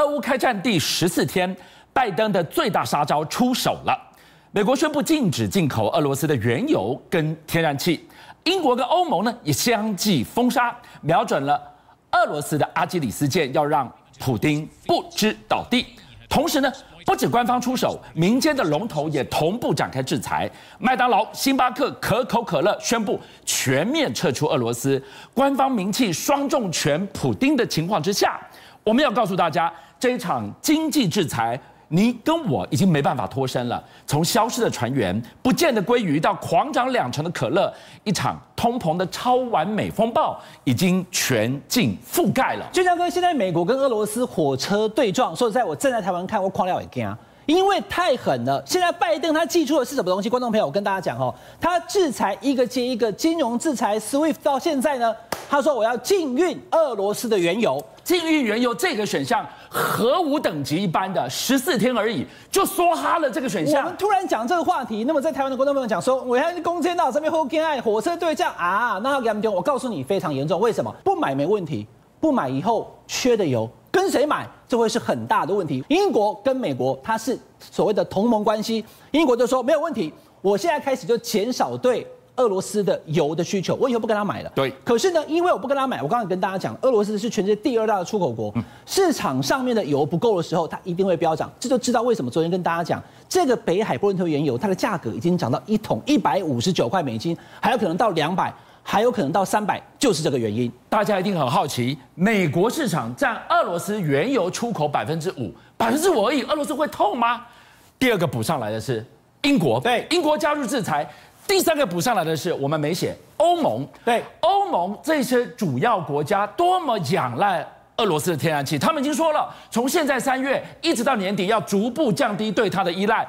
俄乌开战第十四天，拜登的最大杀招出手了。美国宣布禁止进口俄罗斯的原油跟天然气，英国跟欧盟呢也相继封杀，瞄准了俄罗斯的阿基里斯舰，要让普丁不知倒地。同时呢，不止官方出手，民间的龙头也同步展开制裁。麦当劳、星巴克、可口可乐宣布全面撤出俄罗斯。官方名气双重拳普丁的情况之下，我们要告诉大家，这一场经济制裁。你跟我已经没办法脱身了。从消失的船员、不见的鲑鱼到狂涨两成的可乐，一场通膨的超完美风暴已经全境覆盖了。俊江哥，现在美国跟俄罗斯火车对撞，说实在，我站在台湾看，我狂料也惊，因为太狠了。现在拜登他寄出的是什么东西？观众朋友，我跟大家讲哦，他制裁一个接一个金融制裁，SWIFT 到现在呢，他说我要禁运俄罗斯的原油。禁运原油这个选项，核武等级一般的十四天而已，就说哈了这个选项。我们突然讲这个话题，那么在台湾的观众朋友讲说，我要是攻坚到这边后跟爱火车对战啊，那要给他们丢。我告诉你非常严重，为什么不买没问题，不买以后缺的油跟谁买，这会是很大的问题。英国跟美国它是所谓的同盟关系，英国就说没有问题，我现在开始就减少对。俄罗斯的油的需求，我以后不跟他买了。对，可是呢，因为我不跟他买，我刚才跟大家讲，俄罗斯是全世界第二大的出口国，市场上面的油不够的时候，它一定会飙涨。这就知道为什么昨天跟大家讲，这个北海布伦特原油，它的价格已经涨到一桶一百五十九块美金，还有可能到两百，还有可能到三百，就是这个原因。大家一定很好奇，美国市场占俄罗斯原油出口百分之五，百分之五而已，俄罗斯会痛吗？第二个补上来的是英国，对，英国加入制裁。第三个补上来的是，我们没写欧盟。对，欧盟这些主要国家多么仰赖俄罗斯的天然气，他们已经说了，从现在三月一直到年底，要逐步降低对它的依赖。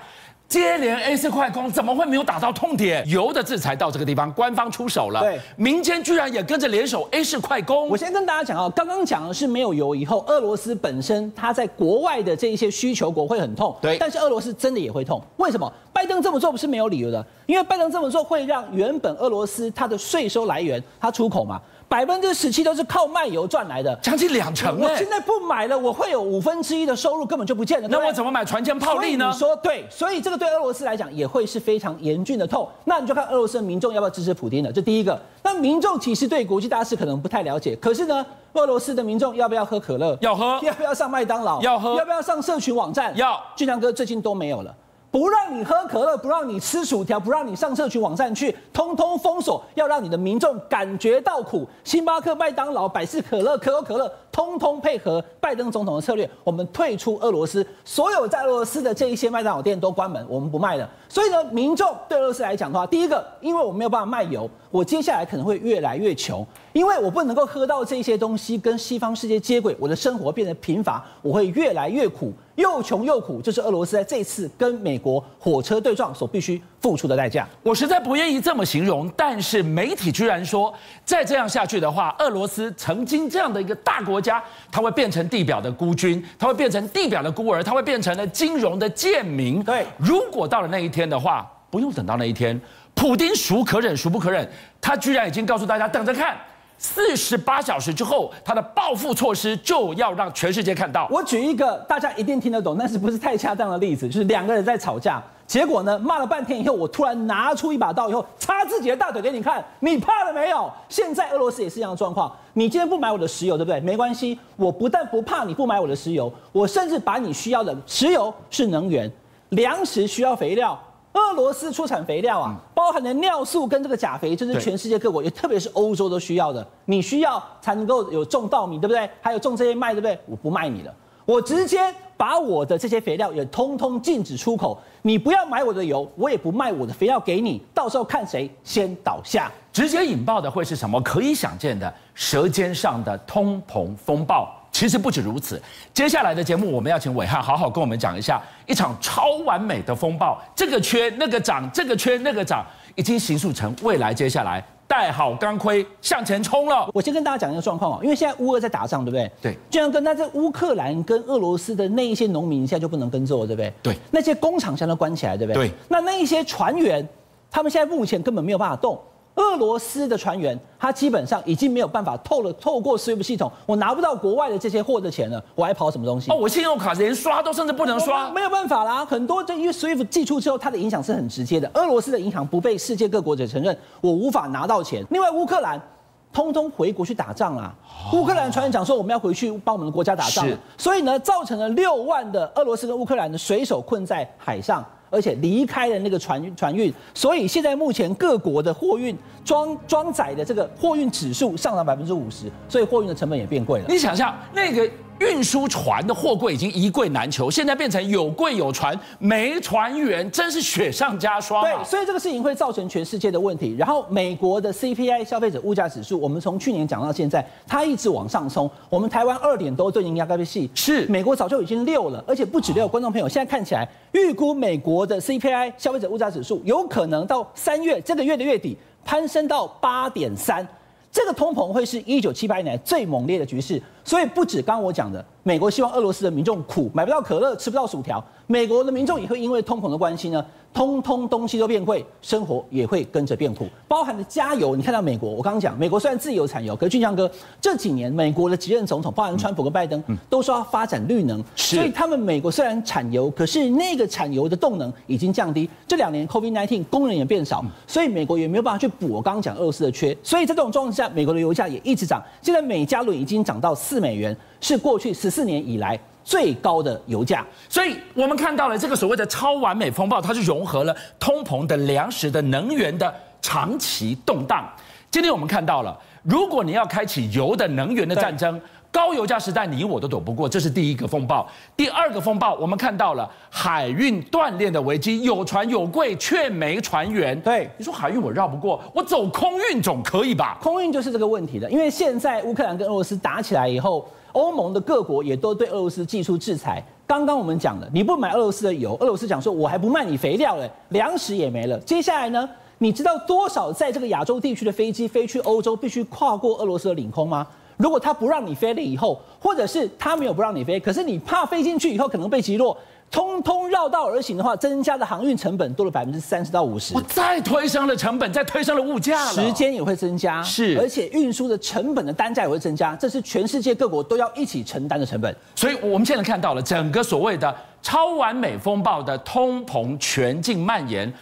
接连 A 四快攻，怎么会没有打到痛点？油的制裁到这个地方，官方出手了。对，民间居然也跟着联手 A 四快攻。我先跟大家讲啊，刚刚讲的是没有油以后，俄罗斯本身它在国外的这一些需求国会很痛。对，但是俄罗斯真的也会痛。为什么？拜登这么做不是没有理由的，因为拜登这么做会让原本俄罗斯它的税收来源，它出口嘛。百分之十七都是靠卖油赚来的，将近两成。我现在不买了，我会有五分之一的收入根本就不见了。那我怎么买船舰炮利呢？你说对，所以这个对俄罗斯来讲也会是非常严峻的痛。那你就看俄罗斯的民众要不要支持普京了。这第一个。那民众其实对国际大事可能不太了解，可是呢，俄罗斯的民众要不要喝可乐？要喝。要不要上麦当劳？要喝。要不要上社群网站？要。俊良哥最近都没有了。不让你喝可乐，不让你吃薯条，不让你上社群网站去，通通封锁，要让你的民众感觉到苦。星巴克、麦当劳、百事可乐、可口可乐，通通配合拜登总统的策略，我们退出俄罗斯，所有在俄罗斯的这一些麦当劳店都关门，我们不卖了。所以呢，民众对俄罗斯来讲的话，第一个，因为我没有办法卖油，我接下来可能会越来越穷，因为我不能够喝到这些东西跟西方世界接轨，我的生活变得贫乏，我会越来越苦。又穷又苦，这是俄罗斯在这次跟美国火车对撞所必须付出的代价。我实在不愿意这么形容，但是媒体居然说，再这样下去的话，俄罗斯曾经这样的一个大国家，它会变成地表的孤军，它会变成地表的孤儿，它会变成了金融的贱民。对，如果到了那一天的话，不用等到那一天，普京孰可忍孰不可忍，他居然已经告诉大家，等着看。四十八小时之后，他的报复措施就要让全世界看到。我举一个大家一定听得懂，但是不是太恰当的例子，就是两个人在吵架，结果呢骂了半天以后，我突然拿出一把刀以后插自己的大腿给你看，你怕了没有？现在俄罗斯也是一样的状况，你今天不买我的石油，对不对？没关系，我不但不怕你不买我的石油，我甚至把你需要的石油是能源、粮食需要肥料。俄罗斯出产肥料啊，包含的尿素跟这个钾肥，这是全世界各国，也特别是欧洲都需要的。你需要才能够有种稻米，对不对？还有种这些麦，对不对？我不卖你了，我直接把我的这些肥料也通通禁止出口。你不要买我的油，我也不卖我的肥料给你。到时候看谁先倒下，直接引爆的会是什么？可以想见的舌尖上的通膨风暴。其实不止如此，接下来的节目我们要请伟汉好好跟我们讲一下一场超完美的风暴，这个缺那个涨，这个缺那个涨，已经形塑成未来接下来带好钢盔向前冲了。我先跟大家讲一个状况哦，因为现在乌俄在打仗，对不对？对。就像跟那在乌克兰跟俄罗斯的那一些农民现在就不能耕作，对不对？对。那些工厂现在关起来，对不对？对。那那一些船员，他们现在目前根本没有办法动。俄罗斯的船员，他基本上已经没有办法透了透过 SWIFT 系统，我拿不到国外的这些货的钱了，我还跑什么东西？哦，我信用卡连刷都甚至不能刷，没有办法啦。很多就因为 SWIFT 寄出之后，它的影响是很直接的。俄罗斯的银行不被世界各国者承认，我无法拿到钱。另外，乌克兰通通回国去打仗啦。乌克兰船员讲说，我们要回去帮我们的国家打仗，所以呢，造成了六万的俄罗斯跟乌克兰的水手困在海上。而且离开了那个船船运，所以现在目前各国的货运装装载的这个货运指数上涨百分之五十，所以货运的成本也变贵了。你想象那个。运输船的货柜已经一柜难求，现在变成有柜有船，没船员，真是雪上加霜。对，所以这个事情会造成全世界的问题。然后美国的 CPI 消费者物价指数，我们从去年讲到现在，它一直往上冲。我们台湾二点多就已经压根细，是美国早就已经六了，而且不止六。观众朋友，现在看起来，预估美国的 CPI 消费者物价指数有可能到三月这个月的月底攀升到八点三，这个通膨会是一九七八年最猛烈的局势。所以不止刚我讲的，美国希望俄罗斯的民众苦，买不到可乐，吃不到薯条，美国的民众也会因为通膨的关系呢。通通东西都变贵，生活也会跟着变苦，包含的加油。你看到美国，我刚刚讲，美国虽然自由产油，可是俊强哥这几年美国的几任总统，包含川普跟拜登，都说要发展绿能，所以他们美国虽然产油，可是那个产油的动能已经降低。这两年 COVID-19 工人也变少，所以美国也没有办法去补我刚刚讲俄罗斯的缺。所以在这种状况下，美国的油价也一直涨，现在每加仑已经涨到四美元，是过去十四年以来。最高的油价，所以我们看到了这个所谓的超完美风暴，它是融合了通膨的粮食的能源的长期动荡。今天我们看到了，如果你要开启油的能源的战争，高油价时代你我都躲不过，这是第一个风暴。第二个风暴，我们看到了海运断裂的危机，有船有柜却没船员。对，你说海运我绕不过，我走空运总可以吧？空运就是这个问题的，因为现在乌克兰跟俄罗斯打起来以后。欧盟的各国也都对俄罗斯寄出制裁。刚刚我们讲了，你不买俄罗斯的油，俄罗斯讲说我还不卖你肥料嘞，粮食也没了。接下来呢，你知道多少在这个亚洲地区的飞机飞去欧洲必须跨过俄罗斯的领空吗？如果他不让你飞了以后，或者是他没有不让你飞，可是你怕飞进去以后可能被击落。通通绕道而行的话，增加的航运成本多了百分之三十到五十。我再推升了成本，再推升了物价时间也会增加，是，而且运输的成本的单价也会增加，这是全世界各国都要一起承担的成本。所以我们现在看到了整个所谓的超完美风暴的通膨全境蔓延。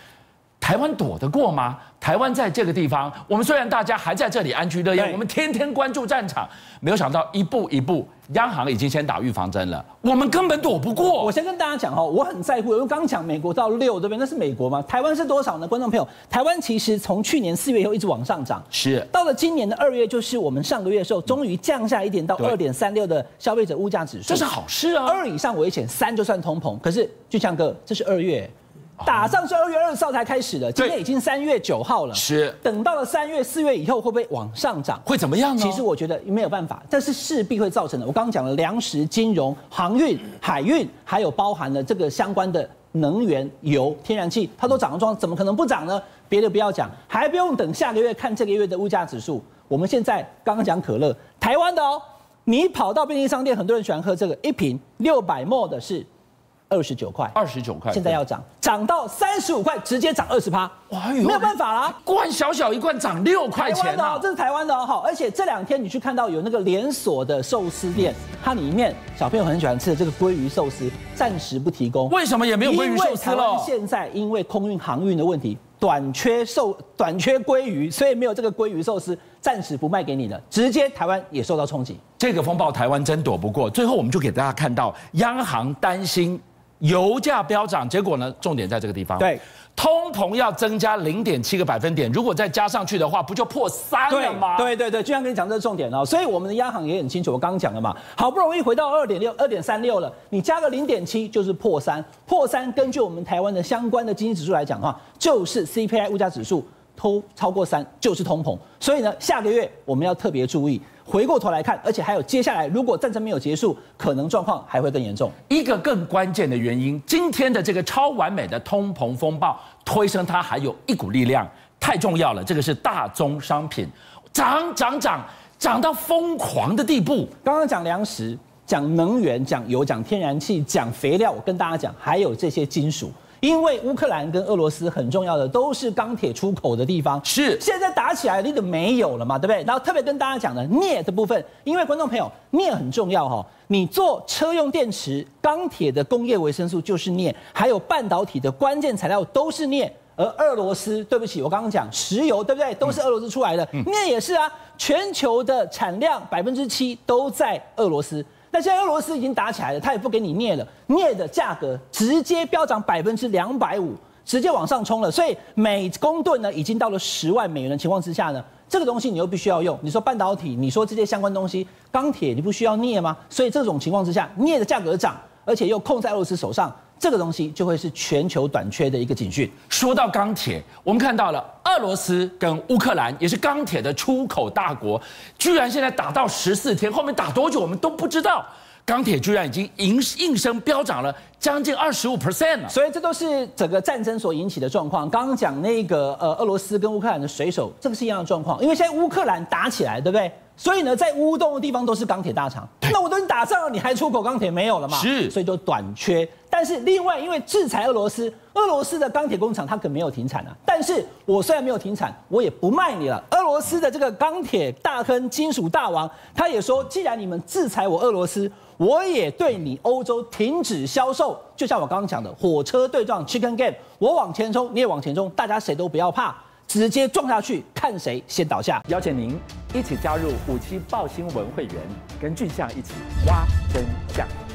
台湾躲得过吗？台湾在这个地方，我们虽然大家还在这里安居乐业，我们天天关注战场，没有想到一步一步，央行已经先打预防针了，我们根本躲不过。我先跟大家讲哈，我很在乎，因为刚讲美国到六这边，那是美国吗？台湾是多少呢？观众朋友，台湾其实从去年四月以后一直往上涨，是到了今年的二月，就是我们上个月的时候，终于降下一点到二点三六的消费者物价指数，这是好事啊。二以上危险，三就算通膨。可是俊强哥，这是二月。打上是二月二号才开始的，今天已经三月九号了。是，等到了三月、四月以后，会不会往上涨？会怎么样呢？其实我觉得没有办法，但是势必会造成的。我刚刚讲了粮食、金融、航运、海运，还有包含了这个相关的能源、油、天然气，它都涨了，状怎么可能不涨呢？别的不要讲，还不用等下个月看这个月的物价指数。我们现在刚刚讲可乐，台湾的哦，你跑到便利商店，很多人喜欢喝这个，一瓶六百沫的是。二十九块，二十九块，现在要涨，涨到三十五块，直接涨二十趴，哇，没有办法啦，罐小小一罐涨六块钱的，这是台湾的哈，而且这两天你去看到有那个连锁的寿司店，它里面小朋友很喜欢吃的这个鲑鱼寿司，暂时不提供，为什么也没有鲑鱼寿司了？现在因为空运航运的问题，短缺寿，短缺鲑鱼，所以没有这个鲑鱼寿司，暂时不卖给你了，直接台湾也受到冲击。这个风暴台湾真躲不过，最后我们就给大家看到央行担心。油价飙涨，结果呢？重点在这个地方。对，通膨要增加零点七个百分点，如果再加上去的话，不就破三了吗？对对对，就像跟你讲这个重点哦。所以我们的央行也很清楚，我刚刚讲了嘛，好不容易回到二点六、二点三六了，你加个零点七就是破三，破三。根据我们台湾的相关的经济指数来讲的话，就是 CPI 物价指数通超过三就是通膨。所以呢，下个月我们要特别注意。回过头来看，而且还有接下来，如果战争没有结束，可能状况还会更严重。一个更关键的原因，今天的这个超完美的通膨风暴推升它，还有一股力量太重要了。这个是大宗商品涨涨涨涨到疯狂的地步。刚刚讲粮食、讲能源、讲油、讲天然气、讲肥料，我跟大家讲，还有这些金属。因为乌克兰跟俄罗斯很重要的都是钢铁出口的地方，是现在打起来你就没有了嘛，对不对？然后特别跟大家讲的镍的部分，因为观众朋友镍很重要哈，你做车用电池，钢铁的工业维生素就是镍，还有半导体的关键材料都是镍。而俄罗斯，对不起，我刚刚讲石油，对不对？都是俄罗斯出来的，镍也是啊，全球的产量百分之七都在俄罗斯。那现在俄罗斯已经打起来了，他也不给你镍了，镍的价格直接飙涨百分之两百五，直接往上冲了。所以每公吨呢，已经到了十万美元的情况之下呢，这个东西你又必须要用。你说半导体，你说这些相关东西，钢铁你不需要镍吗？所以这种情况之下，镍的价格涨，而且又控在俄罗斯手上，这个东西就会是全球短缺的一个警讯。说到钢铁，我们看到了俄罗斯跟乌克兰也是钢铁的出口大国，居然现在打到十四天，后面打多久我们都不知道。钢铁居然已经应应声飙涨了将近二十五 percent 了，所以这都是整个战争所引起的状况。刚刚讲那个呃俄罗斯跟乌克兰的水手，这个是一样的状况，因为现在乌克兰打起来，对不对？所以呢，在乌东的地方都是钢铁大厂，那我都已经打仗了，你还出口钢铁没有了嘛？是，所以就短缺。但是另外，因为制裁俄罗斯，俄罗斯的钢铁工厂它可没有停产啊。但是我虽然没有停产，我也不卖你了。俄罗斯的这个钢铁大亨、金属大王，他也说，既然你们制裁我俄罗斯，我也对你欧洲停止销售。就像我刚刚讲的，火车对撞 Chicken Game，我往前冲，你也往前冲，大家谁都不要怕。直接撞下去，看谁先倒下。邀请您一起加入五七报新闻会员，跟俊相一起挖真相。